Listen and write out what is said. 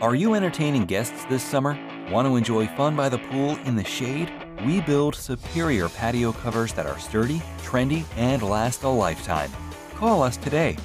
Are you entertaining guests this summer? Want to enjoy fun by the pool in the shade? We build superior patio covers that are sturdy, trendy, and last a lifetime. Call us today